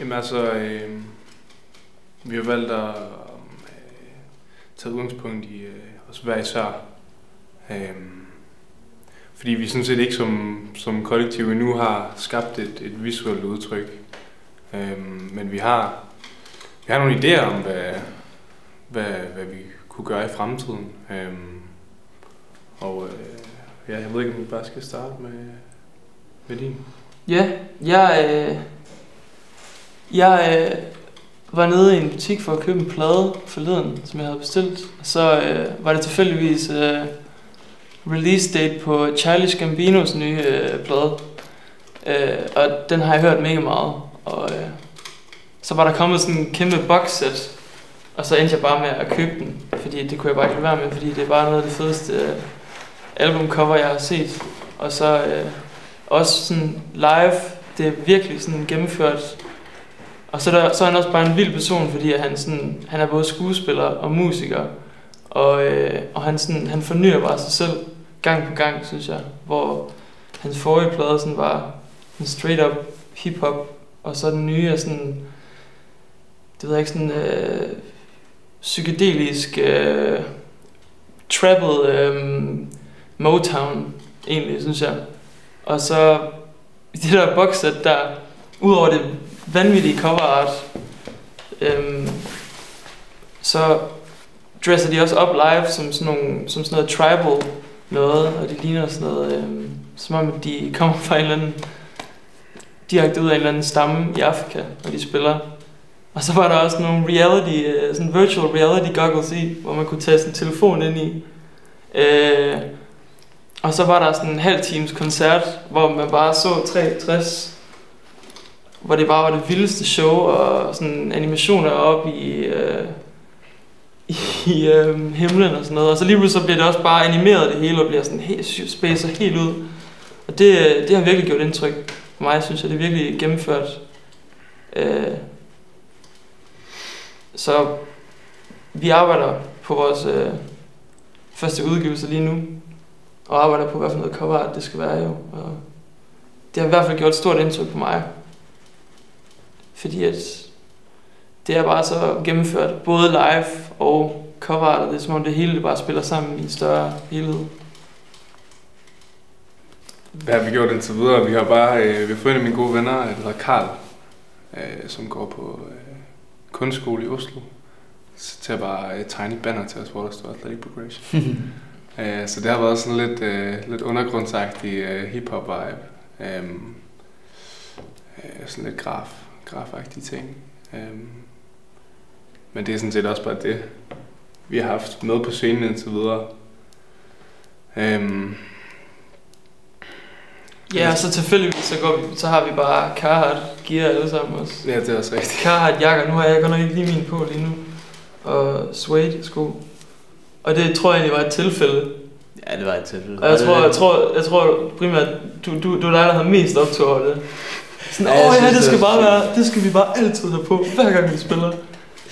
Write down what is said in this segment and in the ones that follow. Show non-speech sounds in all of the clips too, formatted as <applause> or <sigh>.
Jamen altså, øh, vi har valgt at øh, tage udgangspunkt i øh, os hver især. Øh, fordi vi sådan set ikke som, som kollektiv endnu har skabt et, et visuelt udtryk. Øh, men vi har, vi har nogle idéer om, hvad, hvad, hvad vi kunne gøre i fremtiden. Øh, og øh, ja, jeg ved ikke, om vi bare skal starte med, med din. Ja, jeg, øh, jeg øh, var nede i en butik for at købe en plade forleden, som jeg havde bestilt. Og så øh, var det tilfældigvis øh, release date på Childish Gambinos nye øh, plade. Øh, og den har jeg hørt mega meget. Og øh, så var der kommet sådan en kæmpe boxset, og så endte jeg bare med at købe den, fordi det kunne jeg bare ikke lade være med, fordi det er bare noget af det fedeste øh, albumcover, jeg har set. Og så øh, også sådan live, det er virkelig sådan gennemført. Og så er, der, så er han også bare en vild person, fordi han, sådan, han er både skuespiller og musiker. Og, øh, og han, sådan, han fornyer bare sig selv gang på gang, synes jeg. Hvor hans forrige plade sådan var en straight up hip-hop, og så den nye er sådan, det ved jeg ikke, sådan øh, psykedelisk, øh, travel øh, Motown, egentlig, synes jeg. Og så i <laughs> det der boxset der, udover det vanvittige cover art, øhm, så dresser de også op live som sådan, nogle, som sådan noget tribal noget, og det ligner sådan noget, øhm, som om de kommer fra en eller anden, direkte ud af en eller anden stamme i Afrika, når de spiller. Og så var der også nogle reality, øh, sådan virtual reality goggles i, hvor man kunne tage sin telefon ind i. Øh, og så var der sådan en halv times koncert, hvor man bare så 63, hvor det bare var det vildeste show, og sådan animationer op i, øh, <laughs> i øh, himlen og sådan noget. Og så lige pludselig så bliver det også bare animeret det hele, og bliver sådan helt, spacer helt ud. Og det, øh, det har virkelig gjort indtryk på mig, synes jeg. Det er virkelig gennemført. Øh, så vi arbejder på vores øh, første udgivelse lige nu, og arbejder på, hvad for noget cover det skal være jo. Og det har i hvert fald gjort et stort indtryk på mig. Fordi at det er bare så gennemført, både live og cover art, det er som om det hele bare spiller sammen i en større helhed. Hvad har vi gjort indtil videre? Vi har bare øh, vi har fundet mine gode venner, der hedder Karl, øh, som går på øh, kunstskole i Oslo, til at bare øh, tegne et banner til os, hvor der står Athletic Progression. uh, <laughs> så det har været sådan lidt, uh, lidt undergrundsagtig uh, hip-hop vibe. Um, uh, sådan lidt graf, grafagtige ting. Um, men det er sådan set også bare det, vi har haft med på scenen indtil videre. Um, Ja, og så tilfældigvis, så, går vi, så har vi bare Carhartt gear alle sammen også. Ja, det er også rigtigt. Carhartt jakker, nu har jeg godt nok ikke lige min på lige nu. Og suede sko. Og det tror jeg egentlig var et tilfælde. Ja, det var et tilfælde. Og jeg tror, jeg tror, jeg tror primært, du, du, du er dig, der har mest optur over det. Sådan, åh ja, det skal det er bare være, det skal vi bare altid have på, hver gang vi spiller.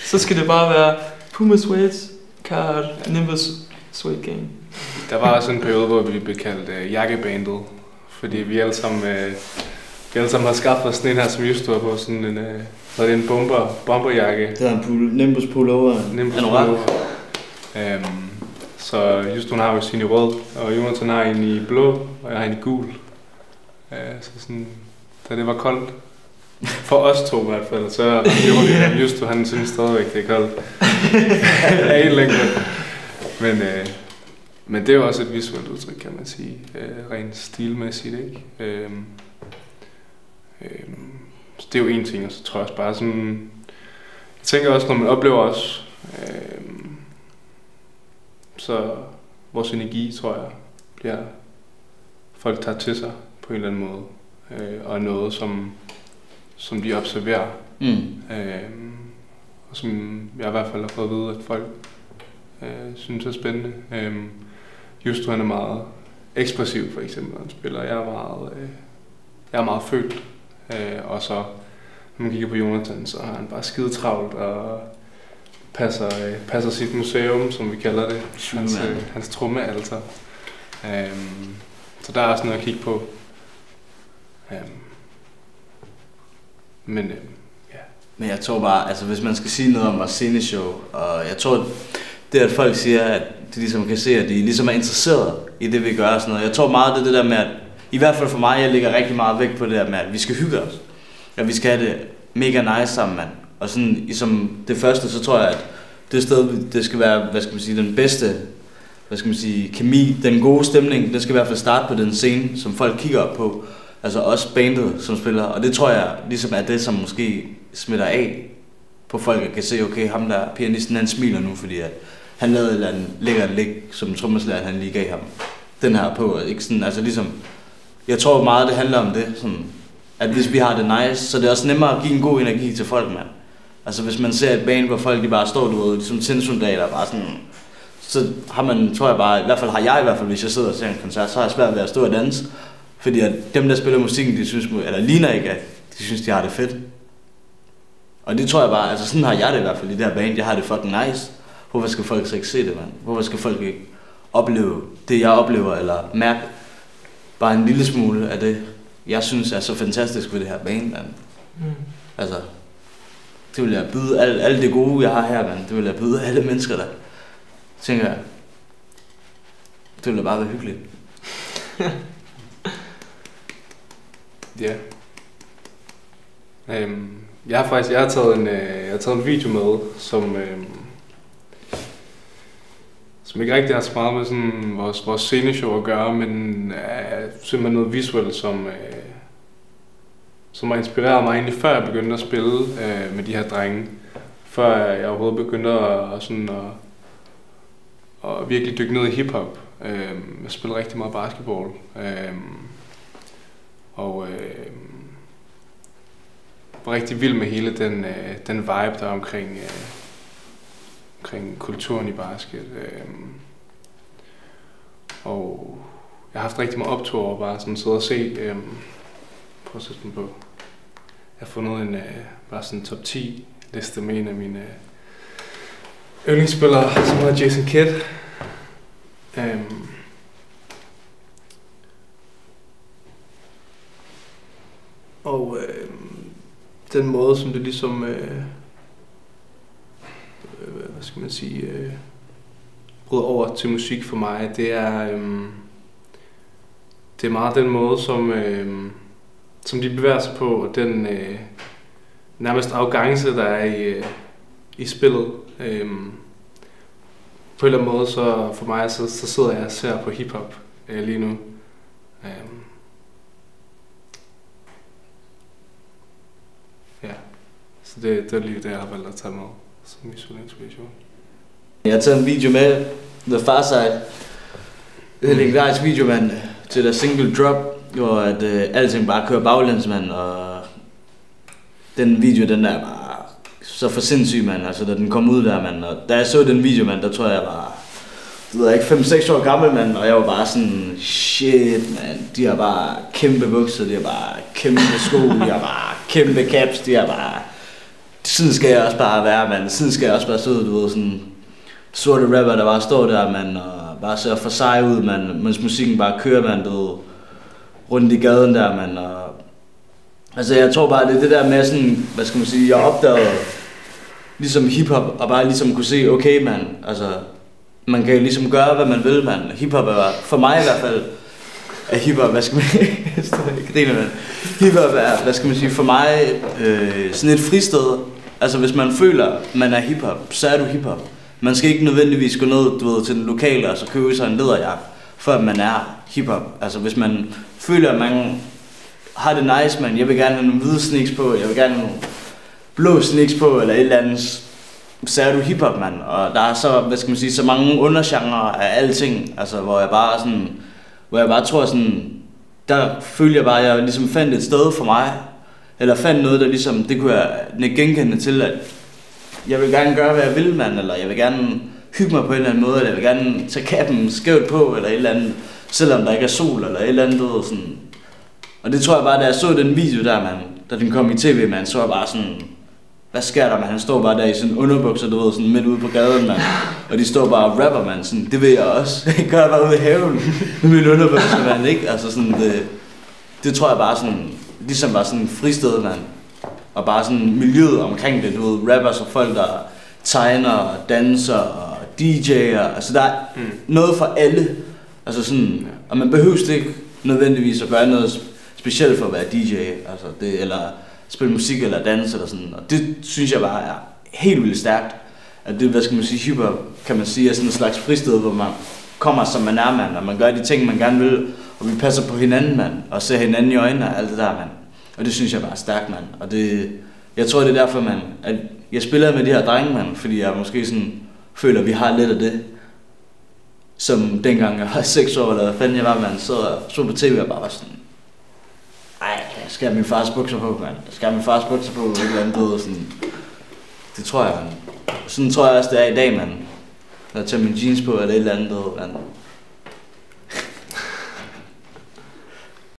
Så skal det bare være Puma Suede, Carhartt, Nimbus Suede Gang. Der var også en periode, hvor vi blev kaldt uh, jakkebandet, fordi vi alle sammen, uh, vi alle sammen har skaffet os sådan en her, som just var på sådan en, uh, hvad er det, en bomber, bomberjakke. Det var en pool, Nimbus pullover. Anorak. bruge. Um, så just hun har jo sin i rød, og Jonathan har en i blå, og jeg har en i gul. Uh, så sådan, da det var koldt, for os to i hvert fald, så gjorde vi det. Han synes stadigvæk, det er koldt. <laughs> Af en længde. Men, øh, men det er jo også et visuelt udtryk, kan man sige, Øh, rent stilmæssigt, ikke? Øh, øh, så det er jo en ting, og så tror jeg også bare sådan, jeg tænker også, når man oplever os, øh, så vores energi, tror jeg, bliver folk tager til sig på en eller anden måde. Øh, og noget, som, som de observerer. Mm. Øh, og som jeg i hvert fald har fået at vide, at folk øh, synes er spændende. Øh, Justo han er meget ekspressiv for eksempel, han spiller. Jeg er meget, øh, jeg er meget følt. Øh, og så når man kigger på Jonathan, så har han bare skide travlt og passer, øh, passer sit museum, som vi kalder det. Hans, øh, hans trummealter. Øhm, så der er også noget at kigge på. Øhm, men øhm, ja, Men jeg tror bare, altså hvis man skal sige noget om vores sceneshow, og jeg tror, det at folk siger, at de ligesom kan se, at de ligesom er interesseret i det, vi gør og sådan noget. Jeg tror meget, det er det der med, at i hvert fald for mig, jeg ligger rigtig meget vægt på det der med, at vi skal hygge os. At vi skal have det mega nice sammen, mand. Og sådan, i som det første, så tror jeg, at det sted, det skal være, hvad skal man sige, den bedste, hvad skal man sige, kemi, den gode stemning, det skal i hvert fald starte på den scene, som folk kigger op på. Altså også bandet, som spiller. Og det tror jeg ligesom er det, som måske smitter af på folk, og kan se, okay, ham der pianisten, han smiler nu, fordi at han lavede et eller andet lækkert lig, som trommeslager, han lige gav ham den her på. Ikke sådan, altså ligesom, jeg tror meget, det handler om det, sådan, at hvis vi har det nice, så det er også nemmere at give en god energi til folk, mand. Altså hvis man ser et band, hvor folk de bare står, derude, ligesom tændsoldater, bare sådan, så har man, tror jeg bare, i hvert fald har jeg i hvert fald, hvis jeg sidder og ser en koncert, så har jeg svært ved at stå og danse. Fordi at dem, der spiller musikken, de synes, eller ligner ikke, at de synes, de har det fedt. Og det tror jeg bare, altså sådan har jeg det i hvert fald i det her band, jeg har det fucking nice. Hvorfor skal folk så ikke se det, mand? Hvorfor skal folk ikke opleve det, jeg oplever, eller mærke bare en lille smule af det, jeg synes er så fantastisk ved det her band, mand? Mm. Altså, det vil jeg byde alt, alt det gode, jeg har her, mand. Det vil jeg byde alle mennesker, der tænker jeg. Det vil da bare være hyggeligt. <laughs> Ja. Øhm, jeg har faktisk jeg har taget en, øh, jeg har taget en video med, som, øh, som ikke rigtig har så meget med sådan vores, vores sceneshow at gøre, men er simpelthen noget visuelt, som, øh, som har inspireret mig egentlig før jeg begyndte at spille øh, med de her drenge. Før jeg overhovedet begyndte at, at, sådan, at, at virkelig dykke ned i hiphop. Øh, jeg spillede rigtig meget basketball. Øh, og øh, var rigtig vild med hele den, øh, den vibe, der er omkring, øh, omkring kulturen i basket. Øh, og jeg har haft rigtig meget optur over bare sådan sidde og se, øh, prøv at sætte den på. Jeg har fundet en, øh, bare sådan en top 10 liste med en af mine øh, yndlingsspillere, som hedder Jason Kidd. Øh, Og øh, den måde, som det ligesom, øh, øh hvad skal man sige, øh, brød over til musik for mig, det er, øh, det er meget den måde, som, øh, som de bevæger sig på, og den øh, nærmest arrogance, der er i, øh, i spillet. Øh, på en eller anden måde, så for mig, så, så sidder jeg og ser på hiphop øh, lige nu. Øh, Ja, så det, det er lige det, jeg har valgt at tage med som inspiration. Jeg har taget en video med, The Far Side. Det er en legendarisk video, mand, til der single drop, hvor at, øh, alting bare kører baglæns, mand, og den video, den er bare så for sindssyg, mand, altså da den kom ud der, mand, og da jeg så den video, mand, der tror jeg bare, du ved ikke, 5-6 år gammel, mand, og jeg var bare sådan, shit, mand, de har bare kæmpe bukser, de har bare kæmpe sko, de har bare kæmpe caps, de har bare, sådan skal jeg også bare være, mand, sådan skal jeg også bare sidde, du ved, sådan, sorte rapper, der bare står der, mand, og bare ser for sig ud, mand, mens musikken bare kører, mand, du ved, rundt i gaden der, mand, og altså jeg tror bare, det er det der med sådan, hvad skal man sige, jeg opdagede ligesom hiphop, og bare ligesom kunne se, okay, mand, altså, man kan ligesom gøre, hvad man vil, mand. Hiphop er, for mig i hvert fald, er hiphop, hvad skal man <laughs> grine, mand. Hiphop er, hvad skal man sige, for mig øh, sådan et fristed. Altså hvis man føler, man er hiphop, så er du hiphop. Man skal ikke nødvendigvis gå ned du ved, til den lokale og så købe sig en lederjakke, før man er hiphop. Altså hvis man føler, at man har det nice, man. Jeg vil gerne have nogle hvide sneaks på, jeg vil gerne have nogle blå sneaks på, eller et eller andet så er du hiphop, mand. Og der er så, hvad skal man sige, så mange undergenre af alting, altså hvor jeg bare sådan, hvor jeg bare tror sådan, der følte jeg bare, at jeg ligesom fandt et sted for mig, eller fandt noget, der ligesom, det kunne jeg genkende til, at jeg vil gerne gøre, hvad jeg vil, mand, eller jeg vil gerne hygge mig på en eller anden måde, eller jeg vil gerne tage kappen skævt på, eller et eller andet, selvom der ikke er sol, eller et eller andet, ved, sådan. Og det tror jeg bare, da jeg så den video der, mand, da den kom i tv, man, så jeg bare sådan, hvad sker der, man? Han står bare der i sådan underbukser, du ved, sådan midt ude på gaden, mand. Og de står bare og rapper, man. Sådan, det vil jeg også. Jeg gør bare ude i haven med mine underbukser, man. Ikke? Altså sådan, det, det tror jeg bare sådan, ligesom var sådan en fristed, mand. Og bare sådan miljøet omkring det, du ved, rappers og folk, der tegner og danser og DJ'er. Altså der er Mm. noget for alle. Altså sådan, og man behøver ikke nødvendigvis at gøre noget specielt for at være DJ, altså det, eller spille musik eller danse eller sådan. Og det synes jeg bare er helt vildt stærkt. At det, hvad skal man sige, hyper, kan man sige, er sådan en slags fristed, hvor man kommer som man er, mand, og man gør de ting, man gerne vil, og vi passer på hinanden, mand, og ser hinanden i øjnene og alt det der, mand. Og det synes jeg bare er stærkt, mand. Og det, jeg tror, det er derfor, man, at jeg spiller med de her drenge, mand, fordi jeg måske sådan føler, at vi har lidt af det som dengang jeg var <laughs> 6 år, eller hvad fanden jeg var, mand, så, så på tv og bare var sådan, ej, jeg skal have min fars bukser på, mand. Jeg skal have min fars bukser på, et eller andet, sådan. Det tror jeg, mand. Sådan tror jeg også, det er i dag, mand. Jeg tager mine jeans på, eller et eller andet, du ved.